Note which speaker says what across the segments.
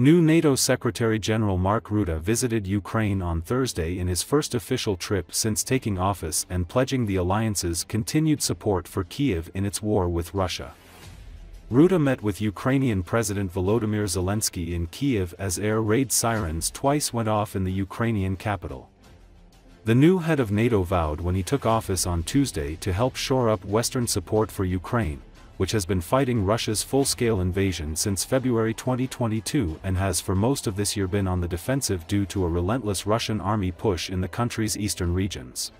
Speaker 1: New NATO Secretary General Mark Rutte visited Ukraine on Thursday in his first official trip since taking office and pledging the alliance's continued support for Kiev in its war with Russia. Rutte met with Ukrainian President Volodymyr Zelensky in Kiev as air raid sirens twice went off in the Ukrainian capital. The new head of NATO vowed when he took office on Tuesday to help shore up Western support for Ukraine, which has been fighting Russia's full-scale invasion since February 2022 and has for most of this year been on the defensive due to a relentless Russian army push in the country's eastern regions.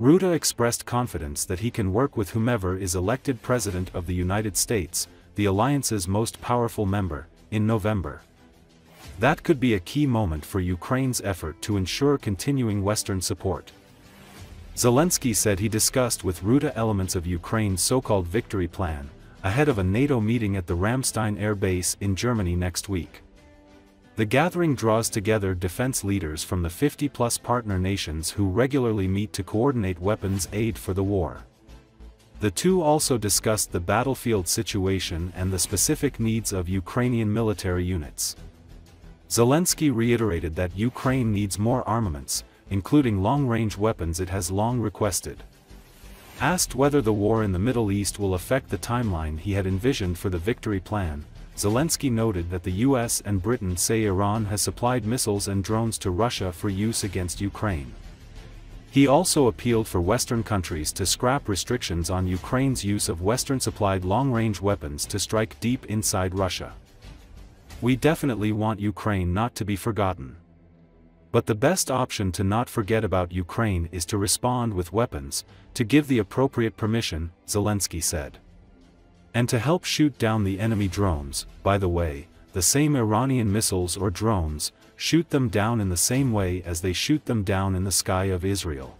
Speaker 1: Rutte expressed confidence that he can work with whomever is elected President of the United States, the alliance's most powerful member, in November. That could be a key moment for Ukraine's effort to ensure continuing Western support. Zelensky said he discussed with Rutte elements of Ukraine's so-called victory plan, ahead of a NATO meeting at the Ramstein air base in Germany next week. The gathering draws together defense leaders from the 50-plus partner nations who regularly meet to coordinate weapons aid for the war. The two also discussed the battlefield situation and the specific needs of Ukrainian military units. Zelensky reiterated that Ukraine needs more armaments, including long-range weapons it has long requested. Asked whether the war in the Middle East will affect the timeline he had envisioned for the victory plan, Zelensky noted that the US and Britain say Iran has supplied missiles and drones to Russia for use against Ukraine. He also appealed for Western countries to scrap restrictions on Ukraine's use of Western-supplied long-range weapons to strike deep inside Russia. We definitely want Ukraine not to be forgotten. But the best option to not forget about Ukraine is to respond with weapons, to give the appropriate permission, Zelensky said. And to help shoot down the enemy drones, by the way, the same Iranian missiles or drones, shoot them down in the same way as they shoot them down in the sky of Israel.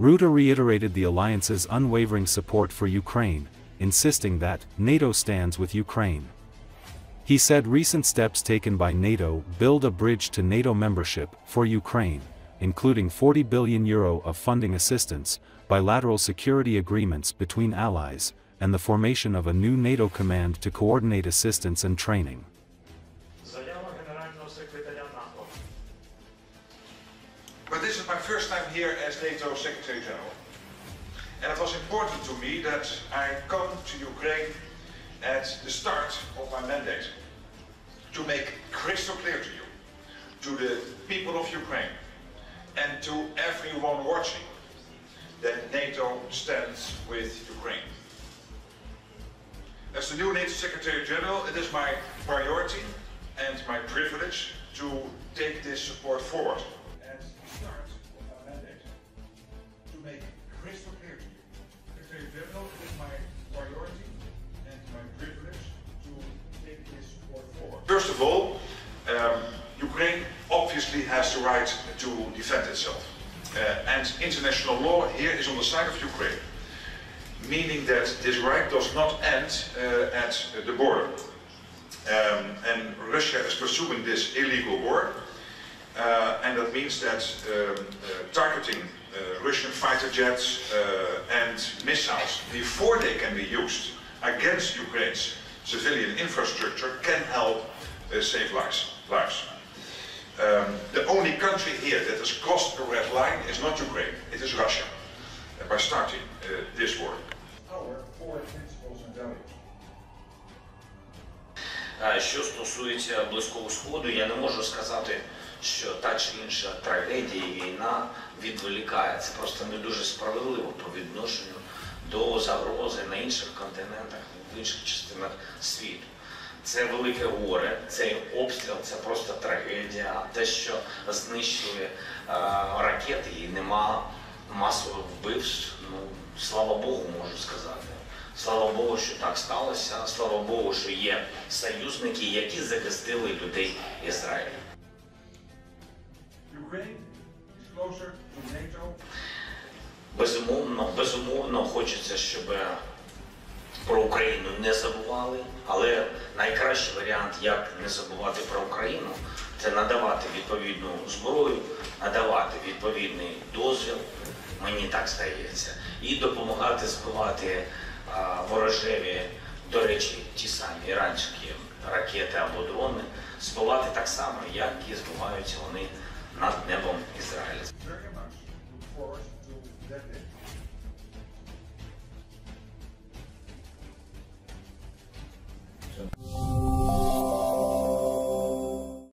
Speaker 1: Rutte reiterated the alliance's unwavering support for Ukraine, insisting that NATO stands with Ukraine. He said recent steps taken by NATO build a bridge to NATO membership for Ukraine, including 40 billion euro of funding assistance, bilateral security agreements between allies, and the formation of a new NATO command to coordinate assistance and training.
Speaker 2: But this is my first time here as NATO Secretary General. And it was important to me that I come to Ukraine at the start of my mandate to make crystal clear to you, to the people of Ukraine, and to everyone watching, that NATO stands with Ukraine. As the new NATO Secretary General, it is my priority and my privilege to take this support forward. Of all, um, Ukraine obviously has the right to defend itself. Uh, and international law here is on the side of Ukraine meaning that this right does not end uh, at the border. Um, and Russia is pursuing this illegal war, uh, and that means that um, uh, targeting uh, Russian fighter jets uh, and missiles before they can be used against Ukraine's civilian infrastructure can help save lives. lives. Um, the only country here that has crossed the red line is not Ukraine, it is Russia, by starting this war.
Speaker 3: Що стосується Близького Сходу, я не можу сказати, що та чи інша трагедія, війна відволікає. Це просто не дуже справедливо по відношенню до загрози на інших континентах, в інших частинах світу. Це велике горе, цей обстріл це просто трагедія. Те, що знищили ракети, і нема масових вбивств. Ну слава Богу, можу сказати. Слава Богу, що так сталося. Слава Богу, що є союзники, які захистили людей Ізраїлю. Безумовно, безумовно, хочеться, щоб про Україну не забували, але найкращий варіант, як не забувати про Україну, це надавати відповідну зброю, надавати відповідний дозвіл, мені так здається, і допомагати збивати ворожеві, до речі, ті самі іранські ракети або дрони збивати так само, як і збиваються вони над небом Ізраїля.